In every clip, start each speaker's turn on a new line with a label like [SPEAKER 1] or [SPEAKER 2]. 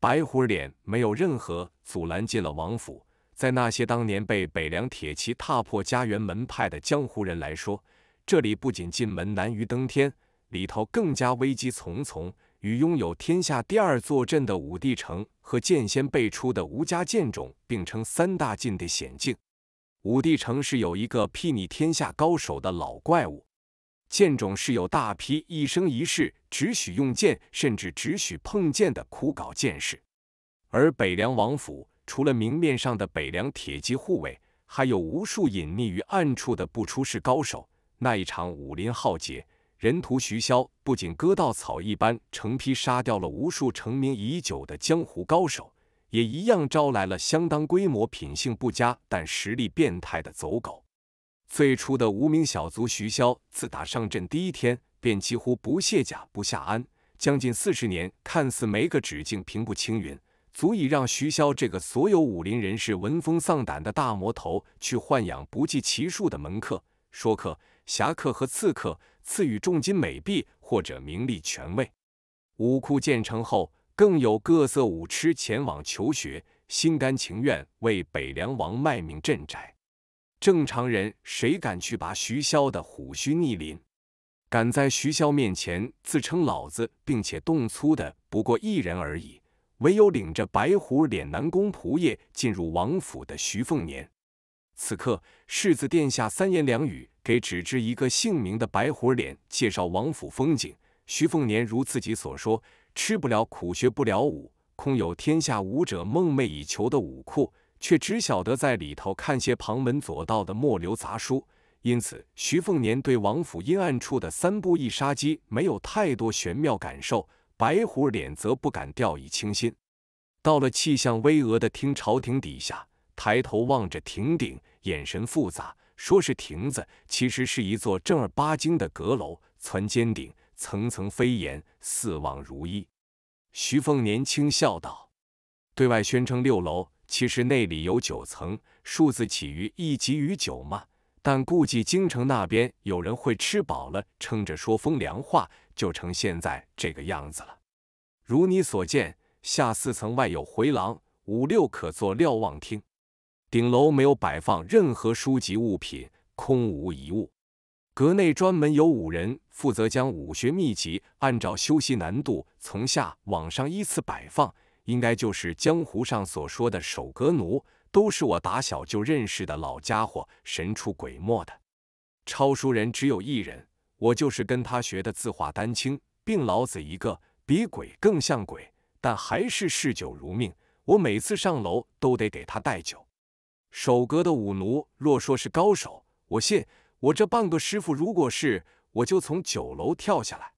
[SPEAKER 1] 白虎脸没有任何阻拦，进了王府。在那些当年被北凉铁骑踏破家园门派的江湖人来说，这里不仅进门难于登天，里头更加危机重重，与拥有天下第二坐镇的武帝城和剑仙辈出的吴家剑种并称三大禁地险境。武帝城是有一个睥睨天下高手的老怪物，剑种是有大批一生一世只许用剑，甚至只许碰剑的枯槁剑士，而北凉王府。除了明面上的北凉铁骑护卫，还有无数隐匿于暗处的不出世高手。那一场武林浩劫，人屠徐骁不仅割稻草一般成批杀掉了无数成名已久的江湖高手，也一样招来了相当规模、品性不佳但实力变态的走狗。最初的无名小卒徐骁，自打上阵第一天便几乎不卸甲、不下鞍，将近四十年，看似没个止境、平步青云。足以让徐骁这个所有武林人士闻风丧胆的大魔头去豢养不计其数的门客、说客、侠客和刺客，赐予重金美币或者名利权位。武库建成后，更有各色武痴前往求学，心甘情愿为北凉王卖命镇宅。正常人谁敢去拔徐骁的虎须逆鳞？敢在徐骁面前自称老子，并且动粗的，不过一人而已。唯有领着白虎脸南宫仆夜进入王府的徐凤年，此刻世子殿下三言两语给只知一个姓名的白虎脸介绍王府风景。徐凤年如自己所说，吃不了苦，学不了武，空有天下武者梦寐以求的武库，却只晓得在里头看些旁门左道的末流杂书。因此，徐凤年对王府阴暗处的三步一杀机没有太多玄妙感受。白虎脸则不敢掉以轻心，到了气象巍峨的厅朝廷底下，抬头望着亭顶，眼神复杂。说是亭子，其实是一座正儿八经的阁楼，攒尖顶，层层飞檐，四望如一。徐凤年轻笑道：“对外宣称六楼，其实内里有九层，数字起于一级于九嘛。但估计京城那边有人会吃饱了撑着说风凉话。”就成现在这个样子了。如你所见，下四层外有回廊，五六可做瞭望厅。顶楼没有摆放任何书籍物品，空无一物。阁内专门有五人负责将武学秘籍按照修习难度从下往上依次摆放，应该就是江湖上所说的守阁奴，都是我打小就认识的老家伙，神出鬼没的。抄书人只有一人。我就是跟他学的字画丹青，并老子一个，比鬼更像鬼，但还是嗜酒如命。我每次上楼都得给他带酒。守阁的武奴若说是高手，我信。我这半个师傅如果是，我就从九楼跳下来。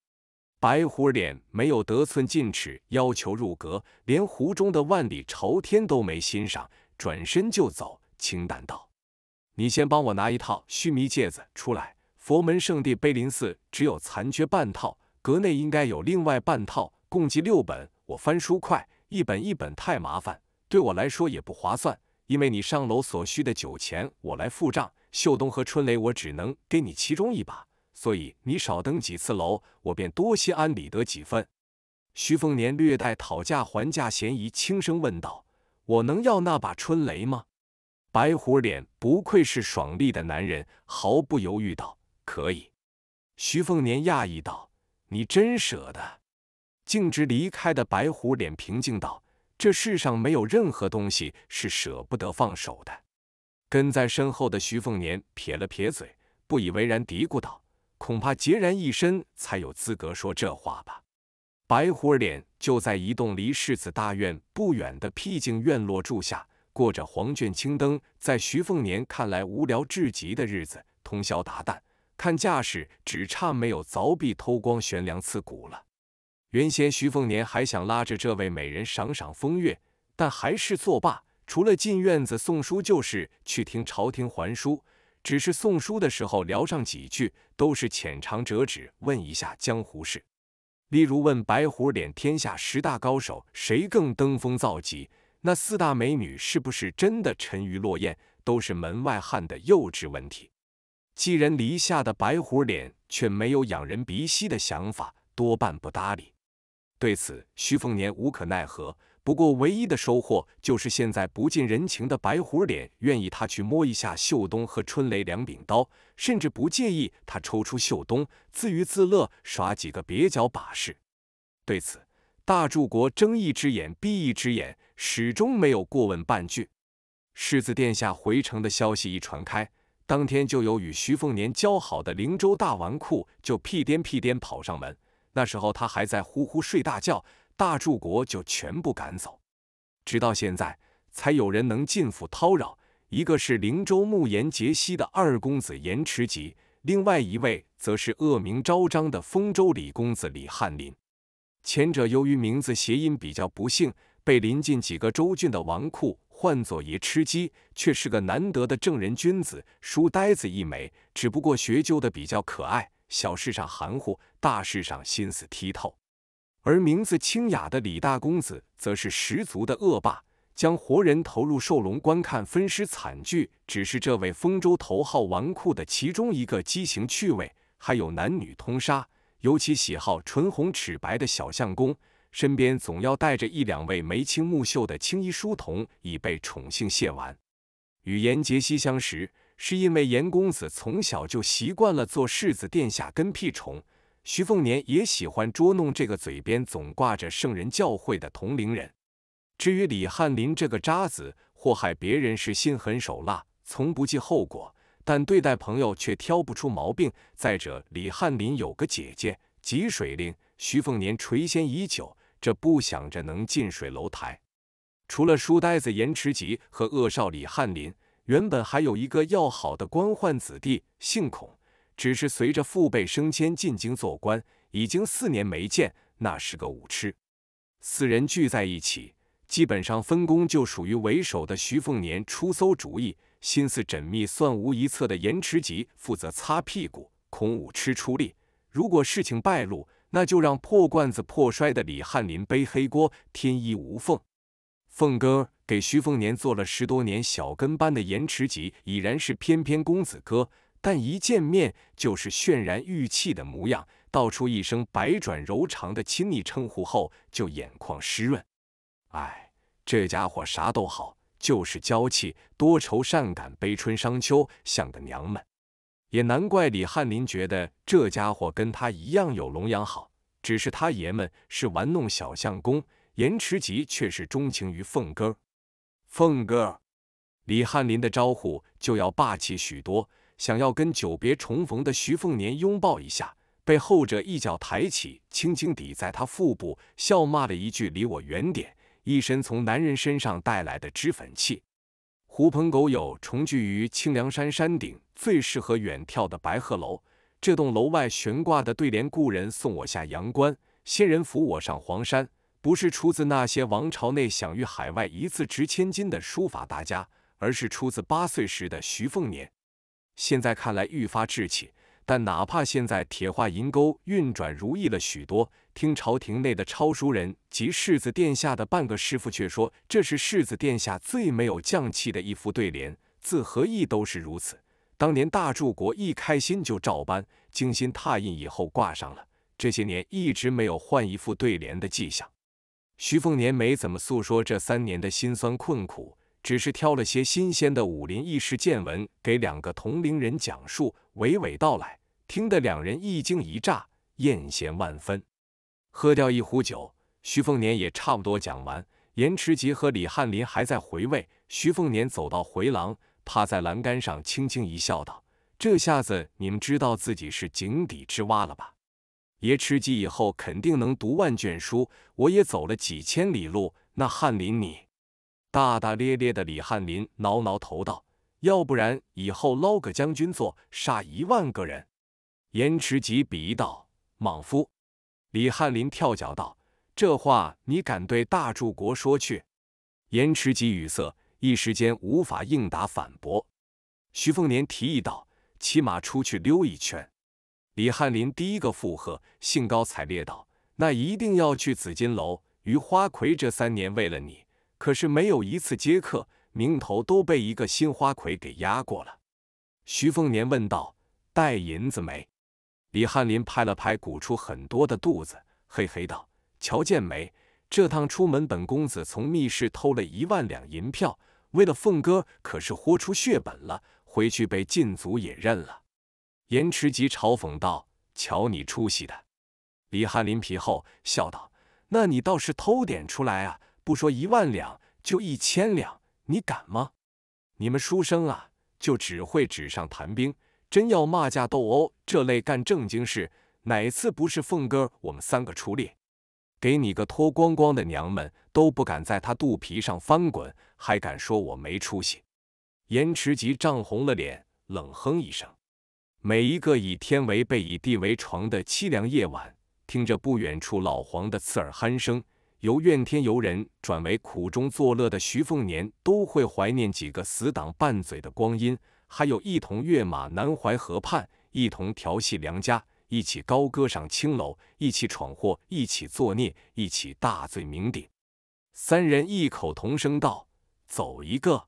[SPEAKER 1] 白虎脸没有得寸进尺，要求入阁，连湖中的万里朝天都没欣赏，转身就走，清淡道：“你先帮我拿一套须弥戒子出来。”佛门圣地碑林寺只有残缺半套，阁内应该有另外半套，共计六本。我翻书快，一本一本太麻烦，对我来说也不划算。因为你上楼所需的酒钱，我来付账。秀东和春雷，我只能给你其中一把，所以你少登几次楼，我便多心安理得几分。徐凤年略带讨价还价嫌疑，轻声问道：“我能要那把春雷吗？”白虎脸不愧是爽利的男人，毫不犹豫道。可以，徐凤年讶异道：“你真舍得？”径直离开的白虎脸平静道：“这世上没有任何东西是舍不得放手的。”跟在身后的徐凤年撇了撇嘴，不以为然，嘀咕道：“恐怕孑然一身才有资格说这话吧。”白虎脸就在一栋离世子大院不远的僻静院落住下，过着黄卷青灯，在徐凤年看来无聊至极的日子，通宵达旦。看架势，只差没有凿壁偷光、悬梁刺骨了。原先徐凤年还想拉着这位美人赏赏风月，但还是作罢。除了进院子送书，就是去听朝廷还书。只是送书的时候聊上几句，都是浅尝辄止，问一下江湖事。例如问白虎脸天下十大高手谁更登峰造极，那四大美女是不是真的沉鱼落雁，都是门外汉的幼稚问题。寄人篱下的白虎脸却没有仰人鼻息的想法，多半不搭理。对此，徐凤年无可奈何，不过唯一的收获就是现在不近人情的白虎脸愿意他去摸一下秀东和春雷两柄刀，甚至不介意他抽出秀东自娱自乐耍几个蹩脚把式。对此，大柱国睁一只眼闭一只眼，始终没有过问半句。世子殿下回城的消息一传开，当天就有与徐凤年交好的灵州大纨绔就屁颠屁颠跑上门。那时候他还在呼呼睡大觉，大柱国就全部赶走。直到现在，才有人能进府叨扰。一个是灵州牧延杰西的二公子延迟吉，另外一位则是恶名昭彰的丰州李公子李翰林。前者由于名字谐音比较不幸，被临近几个州郡的纨绔唤作爷吃鸡，却是个难得的正人君子，书呆子一枚，只不过学究的比较可爱，小事上含糊，大事上心思剔透。而名字清雅的李大公子，则是十足的恶霸，将活人投入兽笼观看分尸惨剧，只是这位丰州头号纨绔的其中一个畸形趣味，还有男女通杀。尤其喜好唇红齿白的小相公，身边总要带着一两位眉清目秀的青衣书童，以备宠幸亵玩。与严杰西相识，是因为严公子从小就习惯了做世子殿下跟屁虫，徐凤年也喜欢捉弄这个嘴边总挂着圣人教诲的同龄人。至于李翰林这个渣子，祸害别人是心狠手辣，从不计后果。但对待朋友却挑不出毛病。再者，李翰林有个姐姐吉水令，徐凤年垂涎已久，这不想着能近水楼台。除了书呆子严持吉和恶少李翰林，原本还有一个要好的官宦子弟，姓孔，只是随着父辈升迁进京做官，已经四年没见，那是个武痴。四人聚在一起，基本上分工就属于为首的徐凤年出馊主意。心思缜密、算无一策的严持吉负责擦屁股，孔武吃出力。如果事情败露，那就让破罐子破摔的李翰林背黑锅，天衣无缝。凤哥给徐凤年做了十多年小跟班的严持吉已然是翩翩公子哥，但一见面就是渲然欲泣的模样，道出一声百转柔肠的亲昵称呼后，就眼眶湿润。哎，这家伙啥都好。就是娇气、多愁善感、悲春伤秋，像个娘们。也难怪李翰林觉得这家伙跟他一样有龙阳好。只是他爷们是玩弄小相公，严持吉却是钟情于凤哥。凤哥，李翰林的招呼就要霸气许多，想要跟久别重逢的徐凤年拥抱一下，被后者一脚抬起，轻轻抵在他腹部，笑骂了一句：“离我远点。”一身从男人身上带来的脂粉气，狐朋狗友重聚于清凉山山顶最适合远眺的白鹤楼。这栋楼外悬挂的对联“故人送我下阳关，仙人扶我上黄山”，不是出自那些王朝内享誉海外、一字值千金的书法大家，而是出自八岁时的徐凤年。现在看来愈发稚气。但哪怕现在铁画银钩运转如意了许多，听朝廷内的抄书人及世子殿下的半个师傅却说，这是世子殿下最没有匠气的一副对联，字和意都是如此。当年大柱国一开心就照搬，精心拓印以后挂上了，这些年一直没有换一副对联的迹象。徐凤年没怎么诉说这三年的辛酸困苦。只是挑了些新鲜的武林轶事见闻，给两个同龄人讲述，娓娓道来，听得两人一惊一乍，艳羡万分。喝掉一壶酒，徐凤年也差不多讲完。严持吉和李翰林还在回味。徐凤年走到回廊，趴在栏杆上，轻轻一笑，道：“这下子你们知道自己是井底之蛙了吧？爷吃鸡以后肯定能读万卷书，我也走了几千里路，那翰林你……”大大咧咧的李翰林挠挠头道：“要不然以后捞个将军做，杀一万个人。”严持吉鄙夷道：“莽夫！”李翰林跳脚道：“这话你敢对大柱国说去？”严持吉语塞，一时间无法应答反驳。徐凤年提议道：“骑马出去溜一圈。”李翰林第一个附和，兴高采烈道：“那一定要去紫金楼。于花魁这三年为了你。”可是没有一次接客，名头都被一个新花魁给压过了。徐凤年问道：“带银子没？”李翰林拍了拍鼓出很多的肚子，嘿嘿道：“瞧见没？这趟出门，本公子从密室偷了一万两银票，为了凤哥，可是豁出血本了。回去被禁足也认了。”严持吉嘲讽道：“瞧你出息的！”李翰林皮厚笑道：“那你倒是偷点出来啊！不说一万两，就一千两，你敢吗？你们书生啊，就只会纸上谈兵，真要骂架斗殴这类干正经事，哪次不是凤哥我们三个出列？给你个脱光光的娘们都不敢在他肚皮上翻滚，还敢说我没出息？”严持吉涨红了脸，冷哼一声。每一个以天为被、以地为床的凄凉夜晚。听着不远处老黄的刺耳鼾声，由怨天尤人转为苦中作乐的徐凤年，都会怀念几个死党拌嘴的光阴，还有一同跃马南淮河畔，一同调戏良家，一起高歌上青楼，一起闯祸，一起作孽，一起大醉酩酊。三人异口同声道：“走一个。”